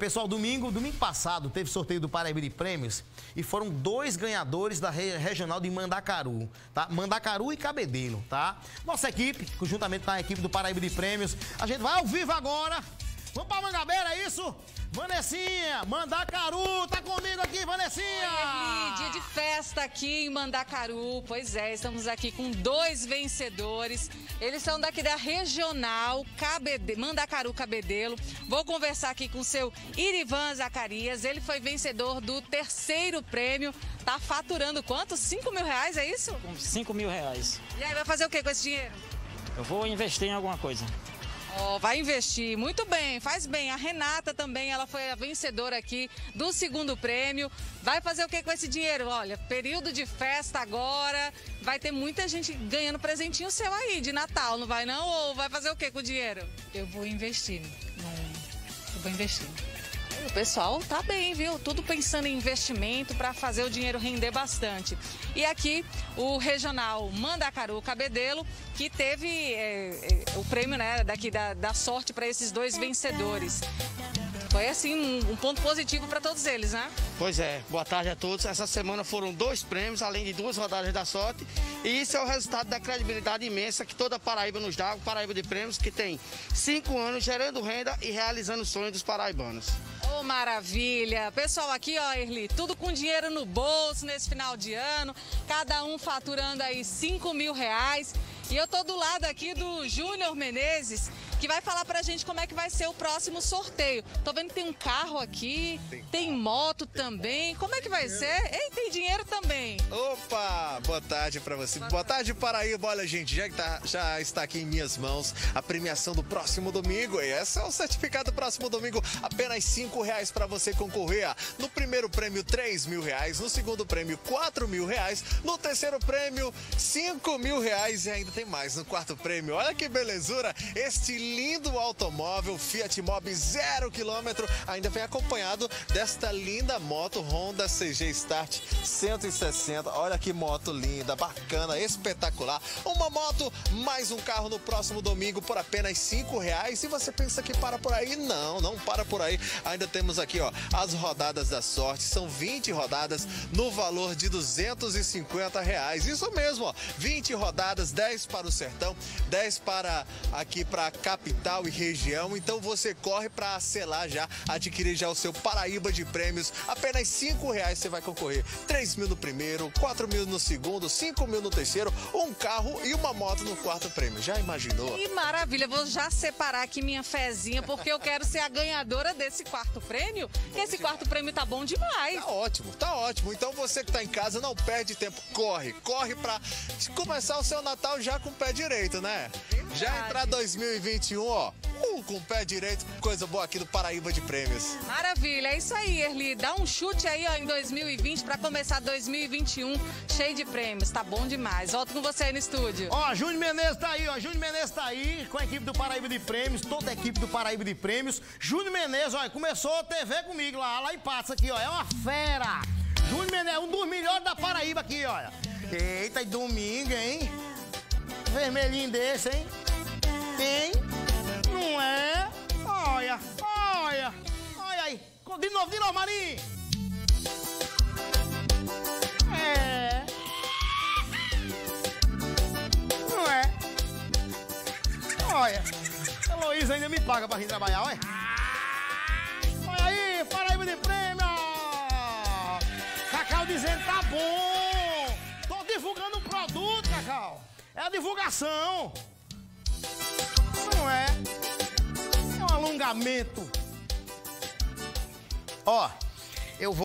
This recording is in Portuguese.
pessoal, domingo, domingo passado teve sorteio do Paraíba de Prêmios e foram dois ganhadores da re- regional de Mandacaru, tá? Mandacaru e Cabedelo, tá? Nossa equipe, juntamente com a equipe do Paraíba de Prêmios, a gente vai ao vivo agora. Vamos pra Mangabeira, é isso? Vanessinha, Mandacaru, tá comigo aqui, Vanessinha! Oi, dia de festa aqui em Mandacaru. Pois é, estamos aqui com dois vencedores. Eles são daqui da regional Cabede... Mandacaru Cabedelo. Vou conversar aqui com o seu Irivan Zacarias. Ele foi vencedor do terceiro prêmio. Tá faturando quanto? 5 mil reais, é isso? com 5 mil reais. E aí, vai fazer o que com esse dinheiro? Eu vou investir em alguma coisa. Ó, vai investir. Muito bem, faz bem. A Renata também, ela foi a vencedora aqui do segundo prêmio. Vai fazer o que com esse dinheiro? Olha, período de festa agora. Vai ter muita gente ganhando presentinho seu aí de Natal, não vai não? Ou vai fazer o que com o dinheiro? Eu vou investir. Não, eu vou investir. O pessoal tá bem, viu? Tudo pensando em investimento para fazer o dinheiro render bastante. E aqui o regional Mandacaru Cabedelo, que teve é, o prêmio né, daqui da, da sorte para esses dois vencedores. Foi assim um, um ponto positivo para todos eles, né? Pois é, boa tarde a todos. Essa semana foram dois prêmios, além de duas rodadas da sorte. E isso é o resultado da credibilidade imensa que toda a Paraíba nos dá, o Paraíba de Prêmios, que tem cinco anos gerando renda e realizando o sonho dos paraibanos. Ô, maravilha! Pessoal, aqui, ó, Erli, tudo com dinheiro no bolso nesse final de ano, cada um faturando aí 5 mil reais. E eu tô do lado aqui do Júnior Menezes, que vai falar pra gente como é que vai ser o próximo sorteio. Tô vendo que tem um carro aqui, tem moto também. Como é que vai ser? Ei, tem dinheiro também. Opa, boa tarde pra você. Boa tarde, Paraíba. Olha, gente, já, tá- já está aqui em minhas mãos a premiação do próximo domingo. E esse é o certificado do próximo domingo. Apenas cinco reais pra você concorrer. No primeiro prêmio, três mil reais. No segundo prêmio, quatro mil reais. No terceiro prêmio, cinco mil reais. E ainda tem mais no quarto prêmio. Olha que belezura. Este lindo automóvel Fiat Mobi zero quilômetro ainda vem acompanhado desta linda moto Honda CG Start 160. Olha que moto linda, bacana, espetacular. Uma moto, mais um carro no próximo domingo por apenas cinco reais. E você pensa que para por aí? Não, não para por aí. Ainda temos aqui, ó, as rodadas da sorte. São 20 rodadas no valor de 250 reais. Isso mesmo, ó. 20 rodadas, 10 para o sertão, 10 para aqui para a capital e região. Então você corre para selar já, adquirir já o seu Paraíba de prêmios. Apenas cinco reais você vai concorrer. 3 mil no primeiro, 4 mil no segundo, 5 mil no terceiro, um carro e uma moto no quarto prêmio. Já imaginou? Que maravilha! Vou já separar aqui minha fezinha, porque eu quero ser a ganhadora desse quarto prêmio. Que esse quarto prêmio tá bom demais. Tá ótimo, tá ótimo. Então você que tá em casa, não perde tempo. Corre, corre pra começar o seu Natal já com o pé direito, né? Já entrar 2021, ó, uh, com o pé direito, coisa boa aqui do Paraíba de Prêmios. Maravilha, é isso aí, Erli. Dá um chute aí ó, em 2020 para começar 2021 cheio de prêmios. Tá bom demais. Volto com você aí no estúdio. Ó, Júnior Menezes tá aí, ó. Júnior Menezes tá aí com a equipe do Paraíba de Prêmios, toda a equipe do Paraíba de Prêmios. Júnior Menezes, ó, começou a TV comigo lá, lá em Patos aqui, ó. É uma fera. Júnior Menezes, um dos melhores da Paraíba aqui, olha. Eita, e domingo, hein? Vermelhinho desse, hein? Não é? Olha, olha. Olha aí. De novo, de novo, Marinho. É. Não é? Olha, Heloísa ainda me paga pra vir trabalhar, olha. Olha aí, Paraíba de prêmio! Cacau dizendo tá bom! Tô divulgando um produto, Cacau! É a divulgação! É? É um alongamento. Ó, eu vou.